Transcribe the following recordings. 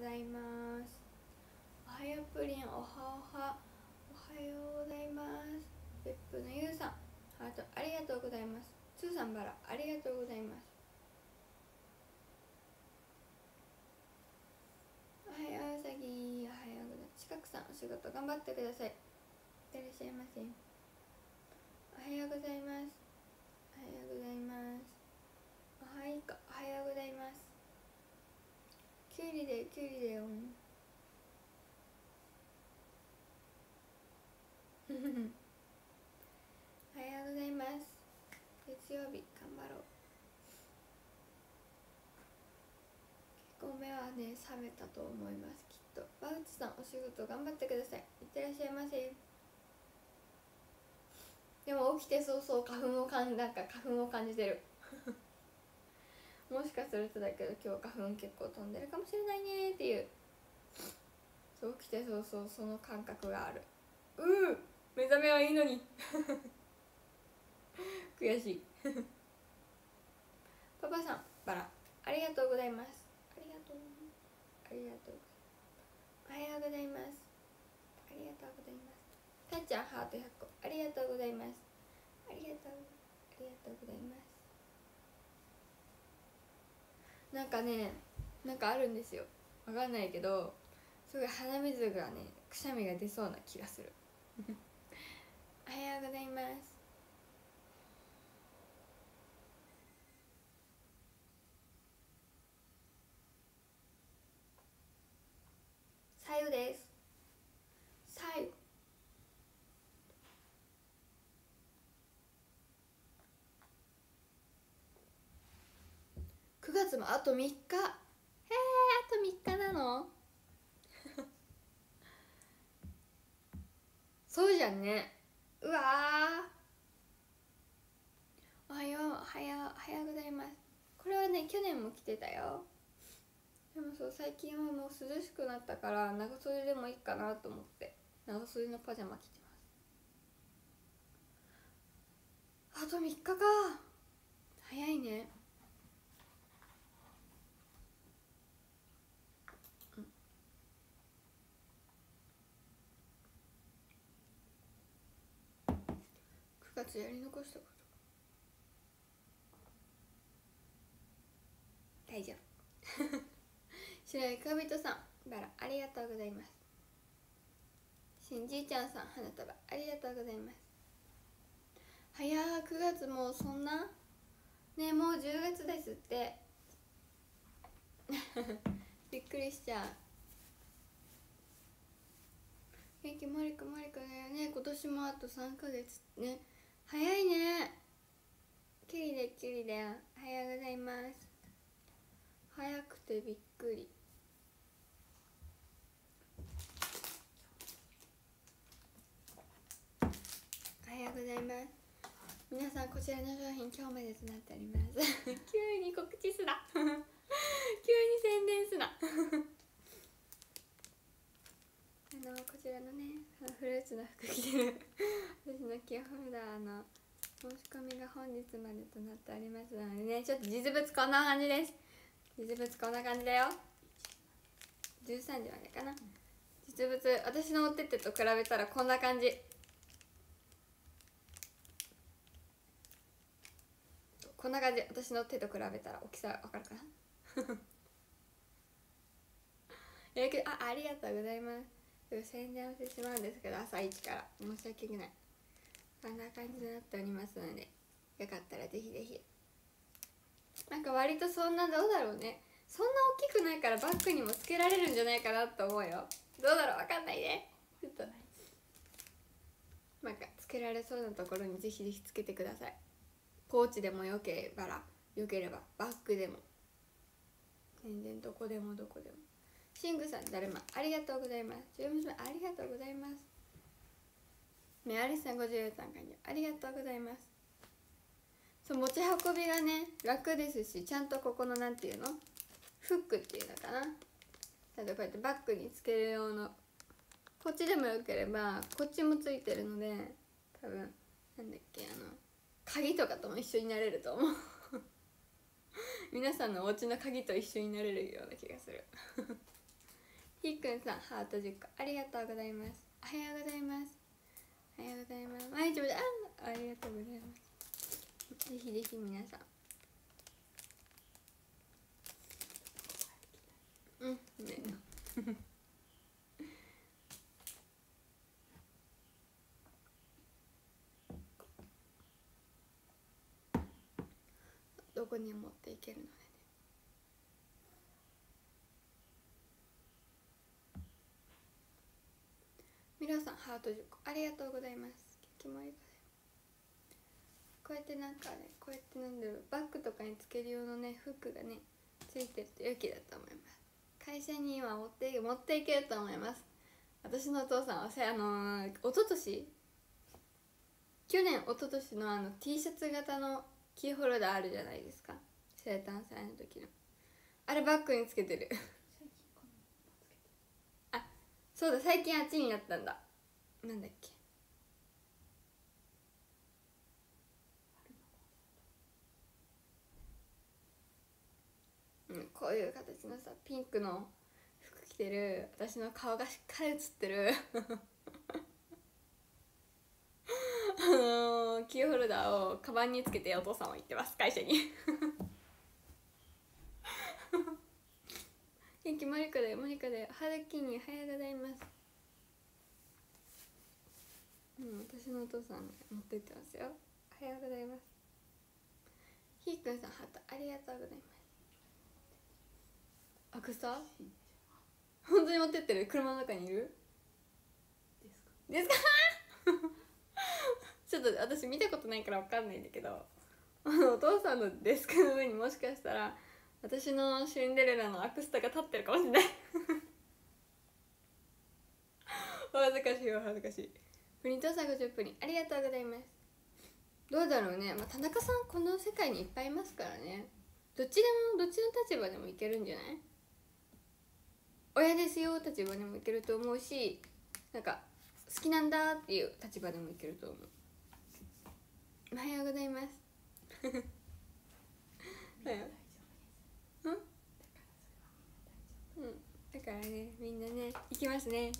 ございます。おはようプリンおはおは。おはようございます。別府のゆうさん。ハートありがとうございます。つーさんバラ。ありがとうございます。おはよううさぎ。おはようございます。近くさんお仕事頑張ってください。いってらっしゃいませ。おはようございます。おはようございます。おはいか。おはようございます。きゅうりできゅうりだよ。おはようございます。月曜日頑張ろう。結構目はね覚めたと思いますきっと。バウチさんお仕事頑張ってください。いってらっしゃいませ。でも起きて早々花粉をかんなんか花粉を感じてる。もしかするとだけど今日花粉結構飛んでるかもしれないねっていう。そう起きて早々その感覚がある。うー目覚めはいいのに。悔しい。パパさんバラ。ありがとうございます。ありがとう。ありがとうおはようございます。ありがとうございます。たっちゃんハート100個。ありがとうございます。ありがとう。ありがとうございますなんかねなんかあるんですよ。わかんないけどすごい鼻水がねくしゃみが出そうな気がする。おはようございますさゆですさゆ9月もあと3日。へえあと3日なの？そうじゃんね。うわおはようおはようおはようございます。これはね去年も着てたよ。でもそう最近はもう涼しくなったから長袖でもいいかなと思って長袖のパジャマ着てます。あと3日か。早いね月やり残したこと。大丈夫。白い恋人さんバラありがとうございます。しんじいちゃんさん花束ありがとうございます。早ー9月もうそんなねもう10月ですって。びっくりしちゃう。元気モリコモリコだよね。今年もあと3ヶ月ね。早いね。キュリでキュリだよおはようございます。早くてびっくり。おはようございます。皆さんこちらの商品今日までとなっております。急に告知すな。急に宣伝すな。あのこちらのねフルーツの服着てる 私のキーホルダーの申し込みが本日までとなっておりますのでねちょっと実物こんな感じです。実物こんな感じだよ。13時までかな。実物私のお手手と比べたらこんな感じ。こんな感じ。私の手と比べたら大きさわかるかな。えあありがとうございます。宣伝をしてしまうんですけど朝一から。申し訳ない。こんな感じになっておりますのでよかったらぜひぜひ。なんか割とそんなどうだろうね。そんな大きくないからバッグにもつけられるんじゃないかなと思うよ。どうだろう？わかんないね。ちょっと。なんかつけられそうなところにぜひぜひつけてください。ポーチでもよければよければバッグでも。全然どこでもどこでも。シングさんだるまありがとうございます。ジュムありがとうございます。ねアリスさん53回ありがとうございます。そう持ち運びがね楽ですしちゃんとここのなんていうの？フックっていうのかな？ちゃんとこうやってバッグにつける用の。こっちでもよければこっちもついてるので多分なんだっけあの鍵とかとも一緒になれると思う。皆さんのお家の鍵と一緒になれるような気がする。ひーくんさんハート10個。ありがとうございます。おはようございます。おはようございます。毎日もあありがとうございます。ぜひぜひ皆さん。うん。ねどこに持っていけるのね皆さんハート10個ありがとうございますこうやってなんかねこうやってなんだろうバッグとかにつける用のねフックがねついてると良きだと思います会社には持って持っていけると思います私のお父さんはさあのー、一昨年去年一昨年のあの T シャツ型のキーホルダーあるじゃないですか生誕祭の時のあれバッグにつけてるあそうだ最近あっちになったんだなんだっけ？うんこういう形のさピンクの服着てる私の顔がしっかり写ってる。あのー、キーホルダーをカバンにつけてお父さんは行ってます会社に。元気モニカだよモニカだよハルキにおはようございます。うん私のお父さん持ってってますよ。おはようございます。ひーくんさんハートありがとうございます。アクサ本当に持ってってる？車の中にいる？ですか？ちょっと私見たことないから分かんないんだけど。お父さんのデスクの上にもしかしたら私のシンデレラのアクスタが立ってるかもしれない。恥ずかしいお恥ずかしい。プリントさん50プリン。ありがとうございます。どうだろうね、まあ、田中さんこの世界にいっぱいいますからね。どっちでもどっちの立場でもいけるんじゃない？親ですよ立場でもいけると思うしなんか好きなんだっていう立場でもいけると思う。おはようございます。うん。だからねみんなね行きますね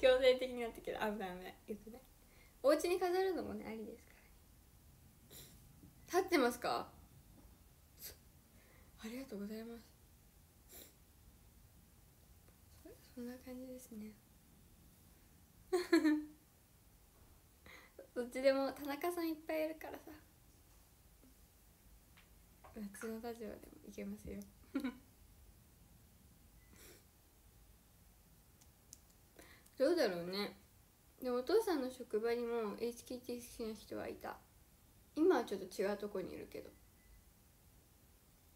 強制的になってけど危ない危ないよくないお家に飾るのもねありですから立ってますか？ありがとうございます。そんな感じですね。どっちでも田中さんいっぱいいるからさ。うちの立場でもいけますよ。どうだろうね。でもお父さんの職場にも HKT 好きな人はいた。今はちょっと違うとこにいるけど。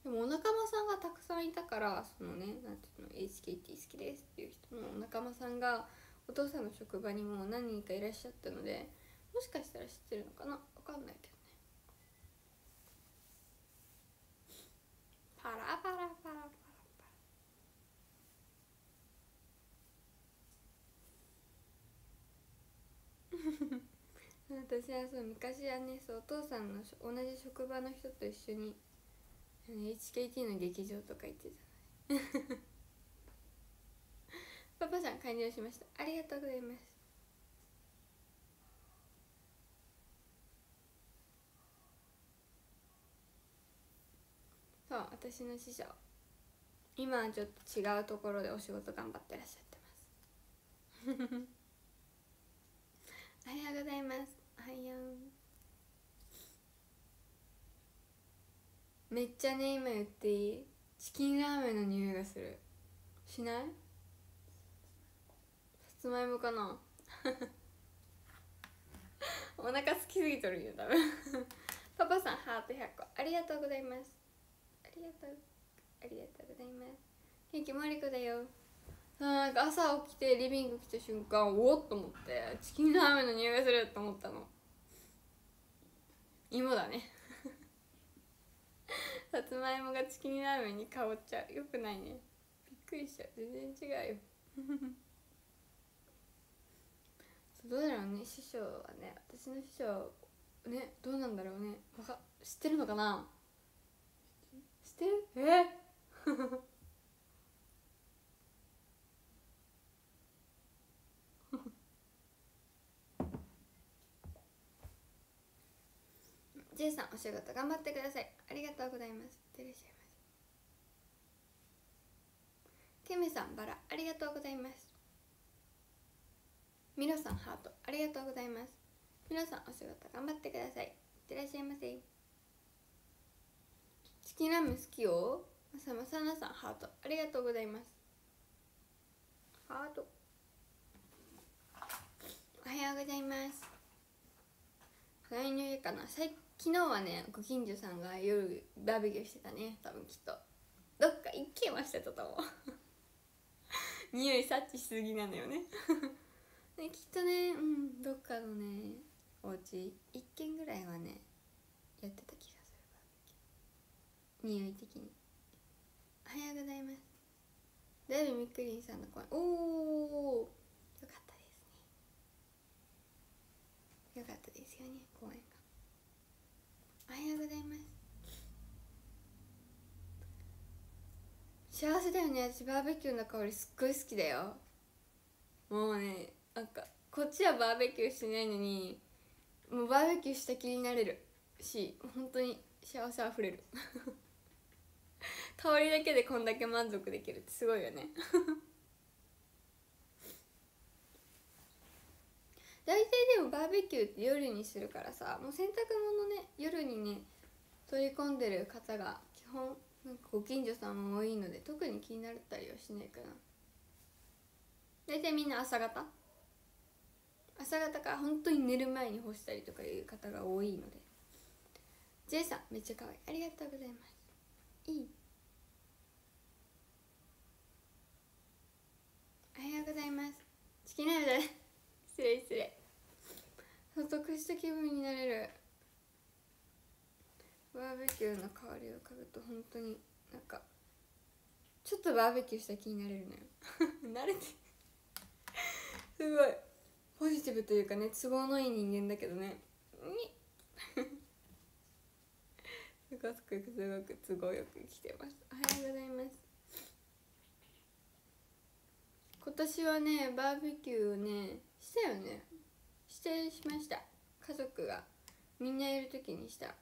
でもお仲間さんがたくさんいたからそのねなんていうの HKT 好きですっていう人のお仲間さんがお父さんの職場にも何人かいらっしゃったのでもしかしたら知ってるのかな？分かんないけどね。パラパラパラパラパラ私はそう昔はねそうお父さんの同じ職場の人と一緒に HKT の劇場とか行ってた。パパさん完了しました。ありがとうございます。そう私の師匠。今はちょっと違うところでお仕事頑張ってらっしゃってます。おはようございます。はよう。めっちゃね今言っていい。チキンラーメンの匂いがする。しない？さつまいもかな？お腹空きすぎとるよ多分。パパさんハート100個ありがとうございます。ありがとう。ありがとうございます。元気マリコだよ。なんか朝起きてリビング来た瞬間おおっと思って。チキンラーメンの匂いがすると思ったの。芋だね。さつまいもがチキンラーメンに香っちゃう。よくないね。びっくりしちゃう。全然違うよ。どうだろうね。師匠はね私の師匠ねどうなんだろうね。わか知ってるのかな？知ってる？え？J さんお仕事頑張ってください。ありがとうございます。いってらっしゃいませケミさんバラ。ありがとうございます。ミロさんハート。ありがとうございます。ミロさんお仕事頑張ってください。いってらっしゃいませ。チキンラーメン好きよまさまさなさんハート。ありがとうございます。ハート。おはようございます。早いの家かな昨日はねご近所さんが夜バーベキューしてたね。多分きっと。どっか行けましたと思う。匂い察知しすぎなのよね。ねきっとねうんどっかのねお家一軒ぐらいはねやってた気がするバーベキュー。匂い的に。おはようございます。だいぶみっくりんさんの声。おおよかったですね。よかったですよね公演が。おはようございます。幸せだよね。私バーベキューの香りすっごい好きだよ。もうねなんかこっちはバーベキューしてないのにもうバーベキューした気になれる。し本当に幸せあふれる。香りだけでこんだけ満足できるってすごいよね。大体でもバーベキューって夜にするからさもう洗濯物ね夜にね取り込んでる方が基本なんかご近所さんも多いので特に気になったりはしないかな。大体みんな朝方？朝方から本当に寝る前に干したりとかいう方が多いので。J さんめっちゃ可愛い。ありがとうございます。いい？おはようございます。チキンライブだ失礼失礼。所得した気分になれる。バーベキューの香りを嗅ぐと本当になんかちょっとバーベキューした気になれるのよ。慣れてすごい。ポジティブというかね都合のいい人間だけどね。に。すごくすごく都合よく生きてます。おはようございます。今年はねバーベキューをねしたよね。してしました。家族がみんないる時にした。ん？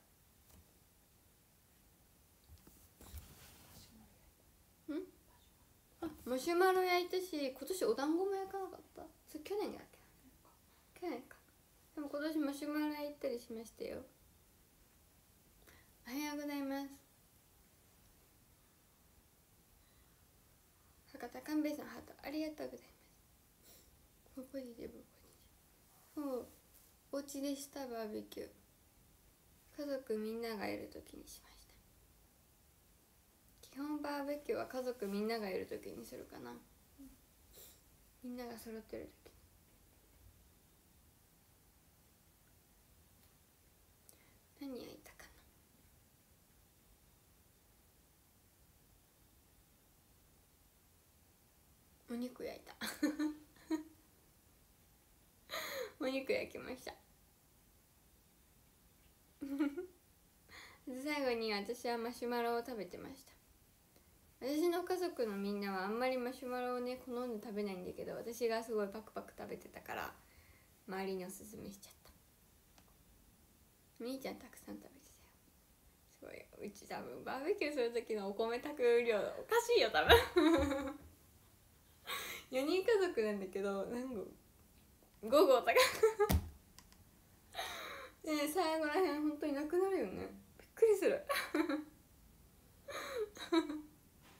あマシュマロ焼いたし今年お団子も焼かなかった？それ去年やっけ？去年か。でも今年マシュマロ焼いたりしましたよ。おはようございます。博多勘兵衛さんハートありがとうございますポジティブポジティブそうお家でしたバーベキュー。家族みんながいる時にしました。基本バーベキューは家族みんながいる時にするかな。みんなが揃ってる時何焼いたかな。お肉焼いたお肉焼きました。最後に私はマシュマロを食べてました。私の家族のみんなはあんまりマシュマロをね好んで食べないんだけど私がすごいパクパク食べてたから周りにおすすめしちゃった。みーちゃんたくさん食べてたよ。すごいうち多分バーベキューする時のお米炊く量おかしいよ多分。4人家族なんだけど何合5合とかね最後らへん本当になくなるよね。びっくりする。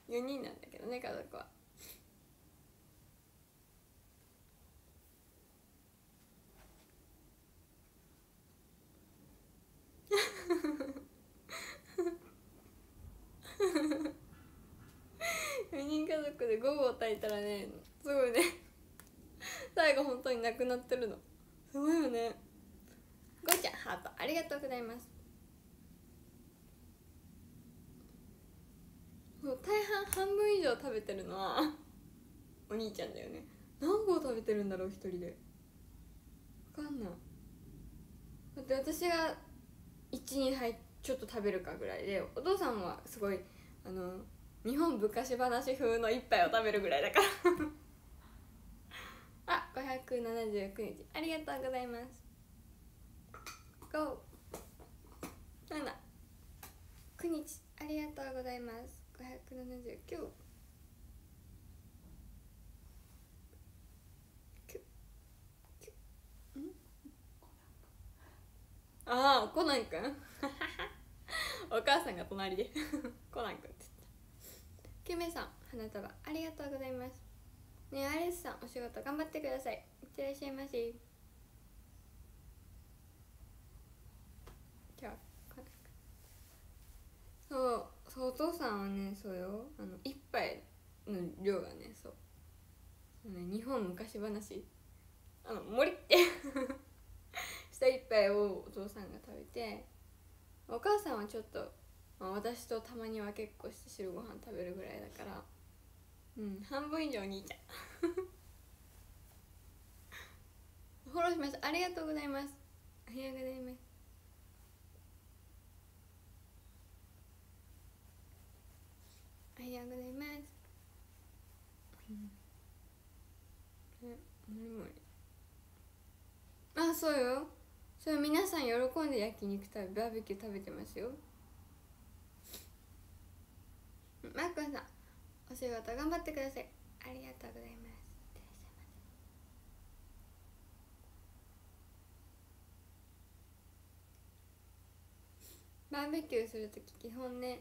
4人なんだけどね家族は。4人家族で5合炊いたらねすごいね。最後本当になくなってるの。すごいよね。ごちゃんハートありがとうございます。そう大半半分以上食べてるのはお兄ちゃんだよね。何合食べてるんだろう一人で。分かんない。だって私が12杯ちょっと食べるかぐらいでお父さんはすごいあの日本昔話風の一杯を食べるぐらいだから。579日。ありがとうございます。GO! 7 9日。ありがとうございます。579ああコナンくんお母さんが隣で。コナンくんって言った。キュメさん花束。ありがとうございます。ねアリスさんお仕事頑張ってください。いってらっしゃいませじゃあそうそうお父さんはねそうよ。あの一杯の量がねそう。日本昔話。あの森ってした一杯をお父さんが食べてお母さんはちょっと、まあ、私とたまには結構して汁ご飯食べるぐらいだからうん半分以上兄ちゃん。フォローしましたありがとうございます。ありがとうございます。ありがとうございます。えもりもりあそうよ。それ皆さん喜んで焼肉食べバーベキュー食べてますよ。マー君さん。お仕事頑張ってください。ありがとうございます。バーベキューするとき基本ね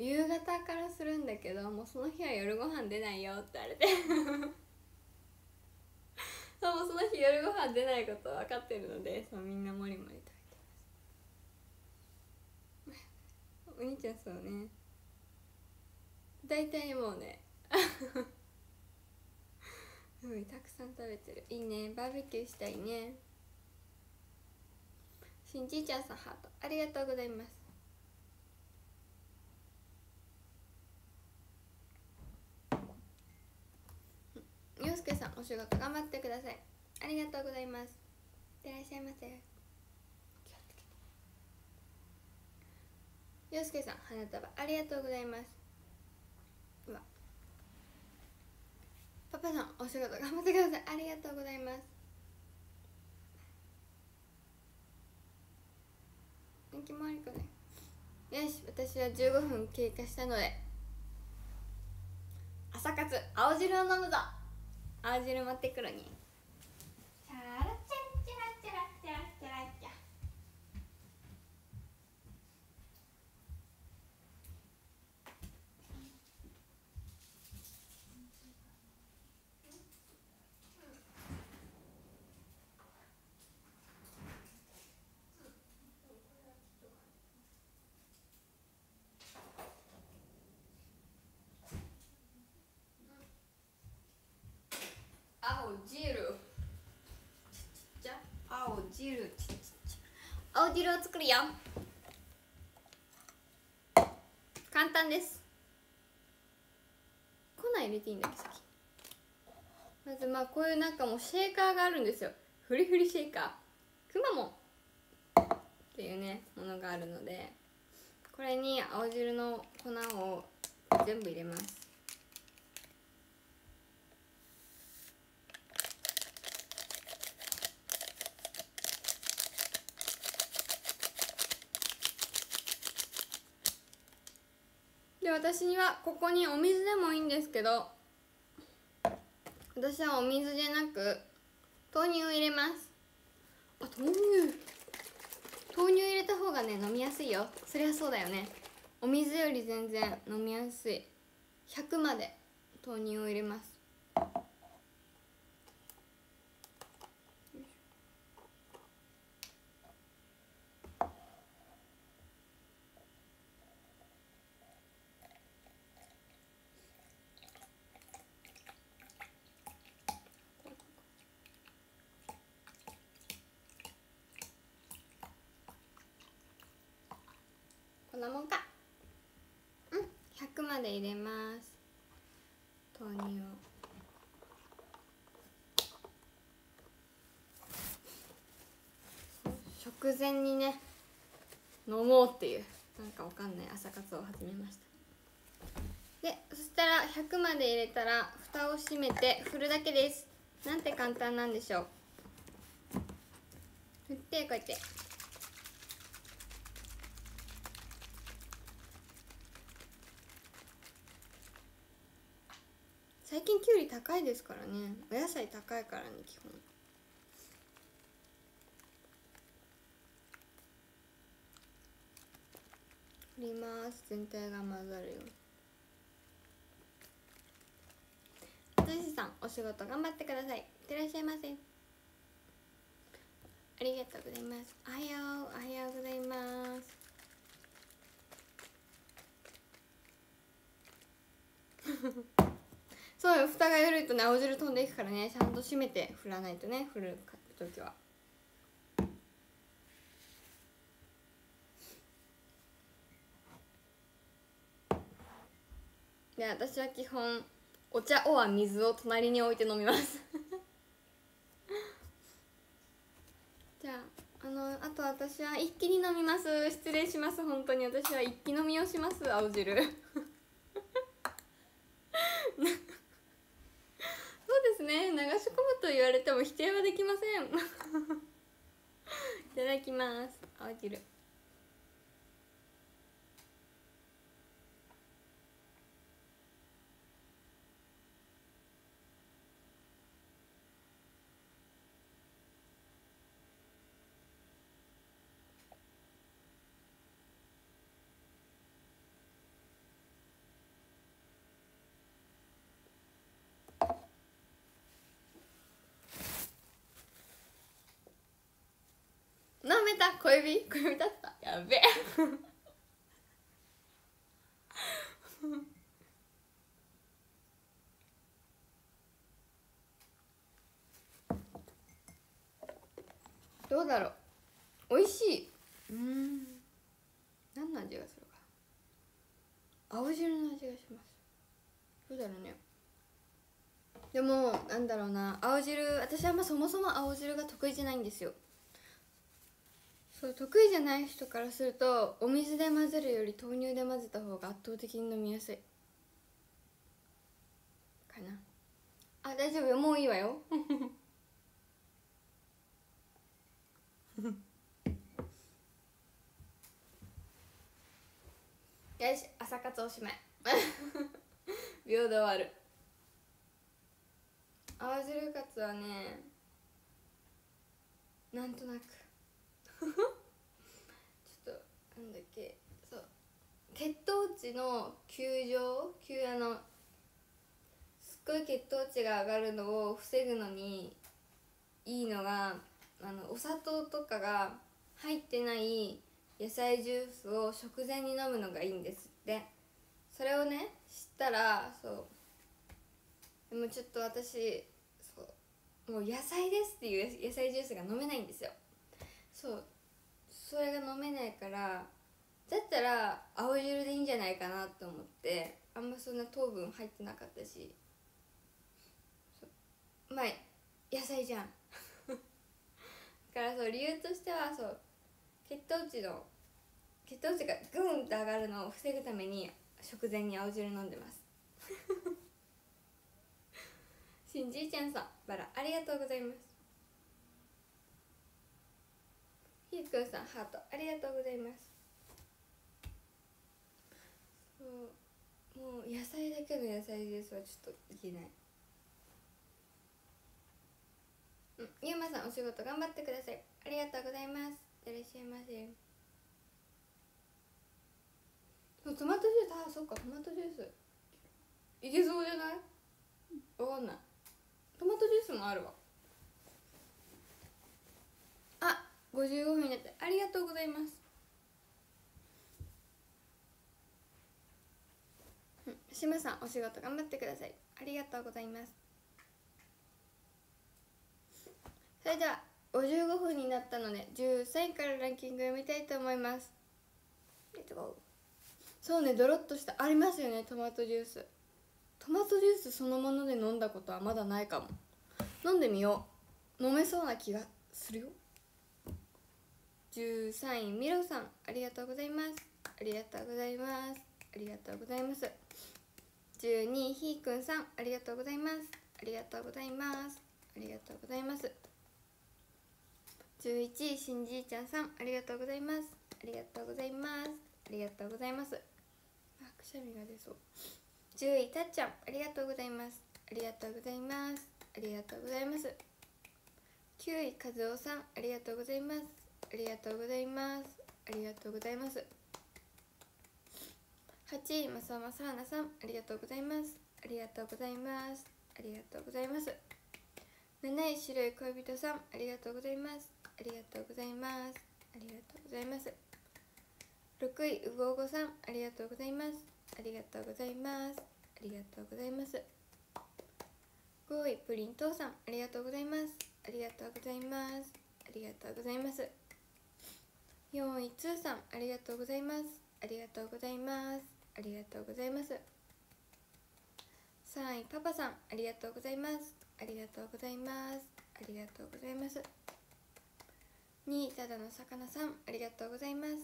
夕方からするんだけどもうその日は夜ご飯出ないよって言われて。そうその日夜ご飯出ないこと分かってるのでそうみんなもりもり食べてます。お兄ちゃんそうね。大体もうね。すごいたくさん食べてる。いいね。バーベキューしたいね。しんちいちゃんさんハート。ありがとうございます。洋介さんお仕事頑張ってください。ありがとうございます。いってらっしゃいませ。洋介さん花束ありがとうございますうわパパさんお仕事頑張ってください。ありがとうございます。人気もありかね。よし私は15分経過したので。朝活青汁を飲むぞ。青汁持ってくるにャラチャラチャラチャラチャラチャラチャ青汁じゃ青汁ちちち青汁を作るよ。簡単です。粉入れていいんだっけまずまあこういうなんかもうシェーカーがあるんですよ。フリフリシェーカー。くまモンっていうねものがあるのでこれに青汁の粉を全部入れますで私にはここにお水でもいいんですけど私はお水じゃなく豆乳を入れます。あ豆乳。豆乳入れた方がね飲みやすいよ。そりゃそうだよね。お水より全然飲みやすい。100まで豆乳を入れますこんなもんかうん100で入れます。豆乳を。食前にね飲もうっていう。なんかわかんない。朝活を始めました。でそしたら100まで入れたら蓋を閉めて振るだけです。なんて簡単なんでしょう。振ってこうやって。最近きゅうり高いですからね。お野菜高いからね基本。振ります。全体が混ざるよ淳さんお仕事頑張ってください。いってらっしゃいませ。ありがとうございます。おはよう。おはようございます。そうよ蓋が緩いとね青汁飛んでいくからね。ちゃんと閉めて振らないとね振る時は。で私は基本お茶おは水を隣に置いて飲みます。じゃああのあと私は一気に飲みます。失礼します。本当に。私は一気飲みをします。青汁 そうですね流し込むと言われても否定はできません。いただきます。青汁。た？小指？小指だった？やべえ。どうだろう？美味しい。うん。何の味がするか？青汁の味がします。どうだろうね？でもなんだろうな。青汁私はまあそもそも青汁が得意じゃないんですよ。そう得意じゃない人からするとお水で混ぜるより豆乳で混ぜた方が圧倒的に飲みやすい。かな。あ大丈夫よ。もういいわよ。よし朝活おしまい。秒で終わる青汁カツはねなんとなく。ちょっとなんだっけ？そう。血糖値の急上急あのすっごい血糖値が上がるのを防ぐのにいいのがあのお砂糖とかが入ってない野菜ジュースを食前に飲むのがいいんですって。それをね知ったらそう。でもちょっと私そう。もう野菜ですっていう野菜ジュースが飲めないんですよ。そうそれが飲めないからだったら青汁でいいんじゃないかなと思ってあんまそんな糖分入ってなかったし。まあ野菜じゃん。だからそう理由としてはそう血糖値の血糖値がグーンと上がるのを防ぐために食前に青汁飲んでます。しんじいちゃんさんバラありがとうございますひーくんさんハートありがとうございます。そうもう野菜だけの野菜ジュースはちょっといけない。うんゆうまさんお仕事頑張ってください。ありがとうございます。いらっしゃいませ。トマトジュース。あそっかトマトジュース。いけそうじゃない？わかんない。トマトジュースもあるわあ55分になってありがとうございます。しまさんお仕事頑張ってください。ありがとうございます。それでは55分になったので13位からランキング読みたいと思います。レッツゴーそうねドロッとした。ありますよねトマトジュース。トマトジュースそのもので飲んだことはまだないかも。飲んでみよう。飲めそうな気がするよ。13位ミロさんありがとうございます。ありがとうございます。ありがとうございます12位ひーくんさんありがとうございます。ありがとうございます。ありがとうございます11位しんじいちゃんさんありがとうございます。ありがとうございます。ありがとうございますあくしゃみが出そう。10位たっちゃんありがとうございます。ありがとうございます。ありがとうございます。9位和夫さんありがとうございます。ありがとうございます。ありがとうございます。8位まさまさはなさんありがとうございます。ありがとうございます。ありがとうございます。7位白い恋人さんありがとうございます。ありがとうございます。ありがとうございます。6位うごうごさんありがとうございます。ありがとうございます。ありがとうございます。5位プリントーさんありがとうございます。ありがとうございます。ありがとうございます。4位つーさんありがとうございます。ありがとうございます。ありがとうございます。3位パパさんありがとうございます。ありがとうございます。ありがとうございます。2位ただの魚さんありがとうございます。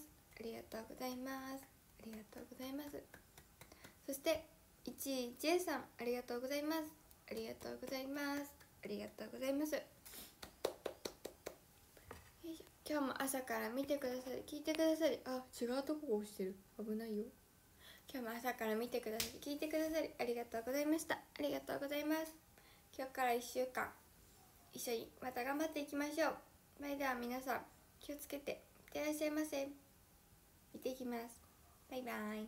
ありがとうございます。ありがとうございます。そして1位 J さんありがとうございます。ありがとうございます。ありがとうございます。今日も朝から見てくださり聞いてくださりあ違うとこ押してる。危ないよ。今日も朝から見てくださり聞いてくださりありがとうございました。ありがとうございます。今日から1週間一緒にまた頑張っていきましょう。それでは皆さん気をつけていってらっしゃいませ。見ていきます。バイバイ。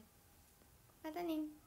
またね。